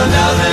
another